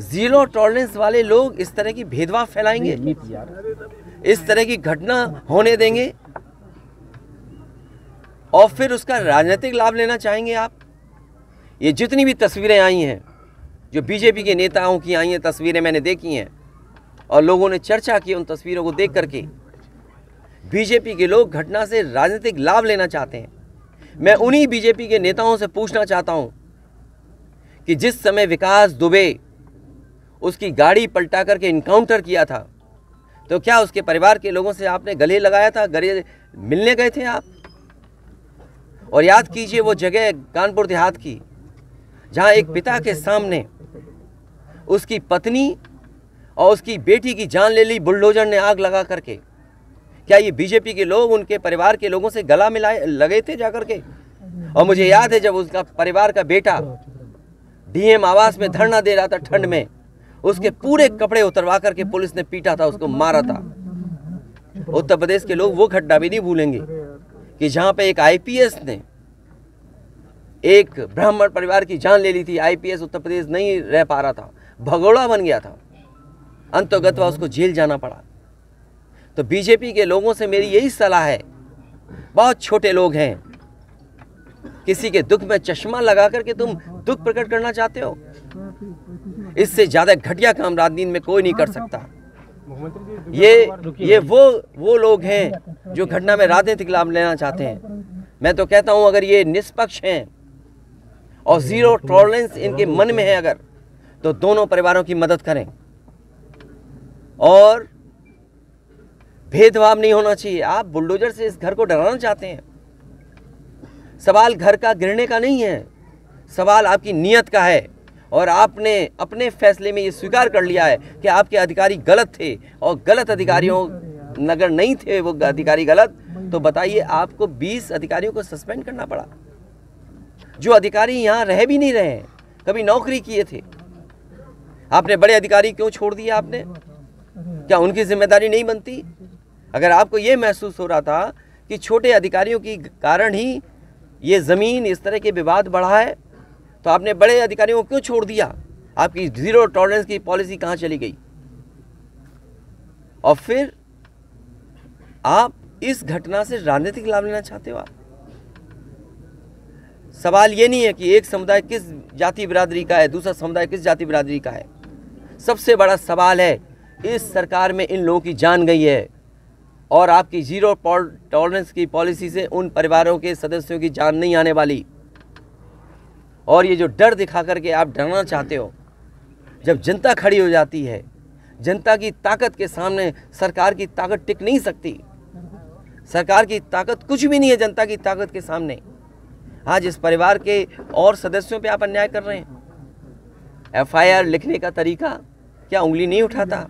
Zero tolerance वाले लोग इस तरह की भेदभाव फैलाएँगे? इस तरह की घटना होने देंगे? और फिर उसका राजनीतिक लाभ लेना चाहेंगे आप? ये जितनी भी तस्वीरें आई हैं जो बीजेपी के नेताओं की आई हैं तस्वीरें मैंने देखी हैं और लोगों ने चर्चा की उन तस्वीरों को देख करके बीजेपी के लोग घटना से राजनीतिक लाभ लेना चाहते हैं। मैं उन्हीं बीजेपी के नेताओं से पूछना चाहता हूँ कि जिस समय विकास दुबे उसकी गाड़ी पलटा करके इनकाउंटर किया था तो क्या उसके परिवार के लोगों से आपने गले लगाया था? गले मिलने गए थे आप? और याद कीजिए वो जगह कानपुर देहात की, जहाँ एक पिता के सामने उसकी पत्नी और उसकी बेटी की जान ले ली बुलडोजर ने आग लगा करके। क्या ये बीजेपी के लोग उनके परिवार के लोगों से गला मिलाए, लगे थे जाकर के? और मुझे याद है जब उसका परिवार का बेटा डीएम आवास में धरना दे रहा था ठंड में। उसके पूरे कपड़े उतरवा करके पुलिस ने पीटा था, उसको मारा था। उत्तर प्रदेश के लोग वो घटना भी नहीं भूलेंगे कि जहाँ पे एक आईपीएस ने एक ब्राह्मण परिवार की जान ले ली थी, आईपीएस उत्तर प्रदेश नहीं रह पा रहा था, भगोड़ा बन गया था। अंतर्गत उसको जेल जाना पड़ा। तो बीजेपी के लोगों से मेरी यही सलाह है, बहुत छोटे लोग हैं किसी के दुख में चश्मा लगा करके तुम दुख प्रकट करना चाहते हो? इससे ज़्यादा घटिया काम दिन में कोई नहीं कर सकता। ये ये वो वो लोग हैं जो घटना में राजनीतिक लाभ लेना चाहते हैं। मैं तो कहता हूँ, अगर ये निष्पक्ष हैं और ज़ीरो टॉलरेंस इनके मन में है अगर तो दोनों परिवारों की मदद करें। और भेदभाव नहीं होना चाहिए। आप बुलडोजर से इस घर को डराना चाहते हैं? सवाल घर का गिरने का नहीं है, सवाल आपकी नीयत का है। और आपने अपने फैसले में ये स्वीकार कर लिया है कि आपके अधिकारी गलत थे और गलत अधिकारियों नगर नहीं थे वो अधिकारी गलत तो बताइए आपको 20 अधिकारियों को सस्पेंड करना पड़ा। जो अधिकारी यहाँ रह भी नहीं रहे कभी नौकरी किए थे। आपने बड़े अधिकारी क्यों छोड़ दिए आपने? क्या उनकी ज़िम्मेदारी नहीं बनती? अगर आपको ये महसूस हो रहा था कि छोटे अधिकारियों की कारण ही ये ज़मीन इस तरह के विवाद बढ़ा है तो आपने बड़े अधिकारियों को क्यों छोड़ दिया? आपकी ज़ीरो टॉलरेंस की पॉलिसी कहाँ चली गई? और फिर आप इस घटना से राजनीतिक लाभ लेना चाहते हो आप? सवाल ये नहीं है कि एक समुदाय किस जाति बिरादरी का है, दूसरा समुदाय किस जाति बिरादरी का है। सबसे बड़ा सवाल है, इस सरकार में इन लोगों की जान गई है। और आपकी ज़ीरो टॉलरेंस की पॉलिसी से उन परिवारों के सदस्यों की जान नहीं आने वाली। और ये जो डर दिखा करके आप डरना चाहते हो, जब जनता खड़ी हो जाती है, जनता की ताकत के सामने सरकार की ताकत टिक नहीं सकती। सरकार की ताकत कुछ भी नहीं है जनता की ताकत के सामने। आज इस परिवार के और सदस्यों पे आप अन्याय कर रहे हैं। एफआईआर लिखने का तरीका क्या उंगली नहीं उठाता?